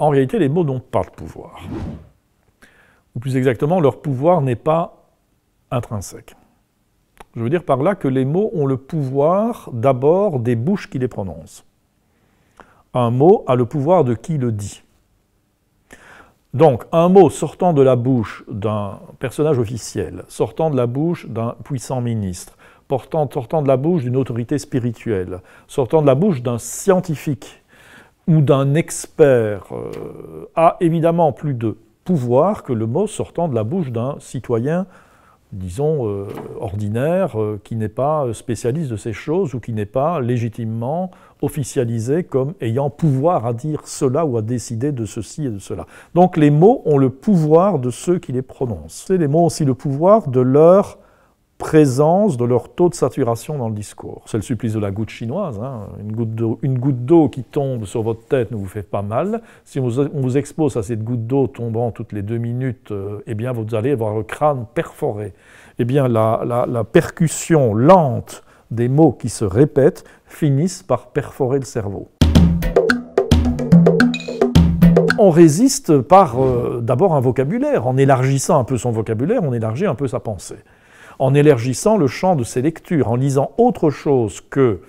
En réalité, les mots n'ont pas de pouvoir. Ou plus exactement, leur pouvoir n'est pas intrinsèque. Je veux dire par là que les mots ont le pouvoir d'abord des bouches qui les prononcent. Un mot a le pouvoir de qui le dit. Donc, un mot sortant de la bouche d'un personnage officiel, sortant de la bouche d'un puissant ministre, sortant de la bouche d'une autorité spirituelle, sortant de la bouche d'un scientifique ou d'un expert, euh, a évidemment plus de pouvoir que le mot sortant de la bouche d'un citoyen disons, euh, ordinaire, euh, qui n'est pas spécialiste de ces choses ou qui n'est pas légitimement officialisé comme ayant pouvoir à dire cela ou à décider de ceci et de cela. Donc les mots ont le pouvoir de ceux qui les prononcent. Les mots ont aussi le pouvoir de leur présence, de leur taux de saturation dans le discours. C'est le supplice de la goutte chinoise. Hein. Une goutte d'eau qui tombe sur votre tête ne vous fait pas mal. Si on vous expose à cette goutte d'eau tombant toutes les deux minutes, euh, eh bien vous allez avoir le crâne perforé. Eh bien la, percussion lente des mots qui se répètent finissent par perforer le cerveau. on résiste par euh, d'abord un vocabulaire. En élargissant un peu son vocabulaire, on élargit un peu sa pensée en élargissant le champ de ses lectures, en lisant autre chose que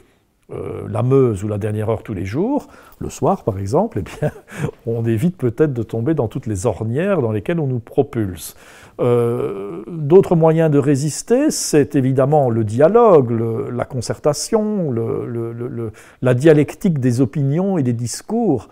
euh, la Meuse ou la dernière heure tous les jours, le soir par exemple, eh bien, on évite peut-être de tomber dans toutes les ornières dans lesquelles on nous propulse. Euh, d'autres moyens de résister, c'est évidemment le dialogue, la concertation, la dialectique des opinions et des discours,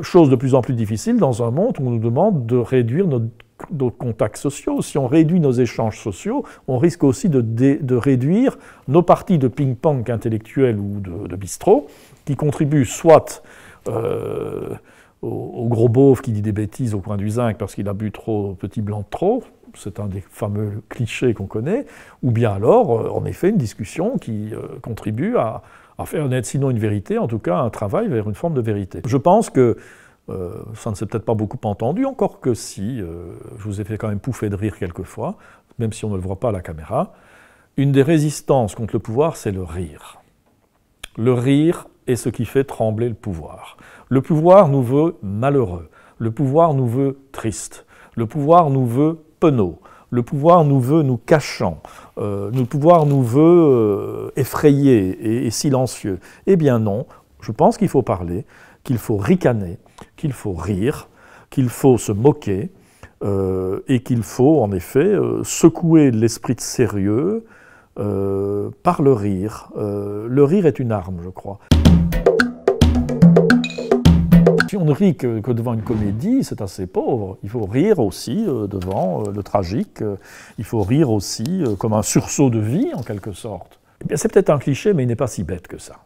chose de plus en plus difficile dans un monde où on nous demande de réduire notre nos contacts sociaux. Si on réduit nos échanges sociaux, on risque aussi de, réduire nos parties de ping-pong intellectuel ou de, bistrot, qui contribuent soit euh, au, gros beauf qui dit des bêtises au coin du zinc parce qu'il a bu trop petit blanc de trop, c'est un des fameux clichés qu'on connaît, ou bien alors, euh, en effet, une discussion qui euh, contribue à, à faire naître, sinon une vérité, en tout cas un travail vers une forme de vérité. Je pense que euh, ça ne s'est peut-être pas beaucoup entendu, encore que si, euh, je vous ai fait quand même pouffer de rire quelquefois, même si on ne le voit pas à la caméra. Une des résistances contre le pouvoir, c'est le rire. Le rire est ce qui fait trembler le pouvoir. Le pouvoir nous veut malheureux. Le pouvoir nous veut triste. Le pouvoir nous veut penaud. Le pouvoir nous veut nous cachant. Euh, le pouvoir nous veut effrayés et silencieux. Eh bien non, je pense qu'il faut parler, qu'il faut ricaner, qu'il faut rire, qu'il faut se moquer, euh, et qu'il faut en effet euh, secouer l'esprit de sérieux euh, par le rire. le rire est une arme, je crois. Si on ne rit que, devant une comédie, c'est assez pauvre. Il faut rire aussi devant le tragique, il faut rire aussi comme un sursaut de vie en quelque sorte. Eh c'est peut-être un cliché, mais il n'est pas si bête que ça.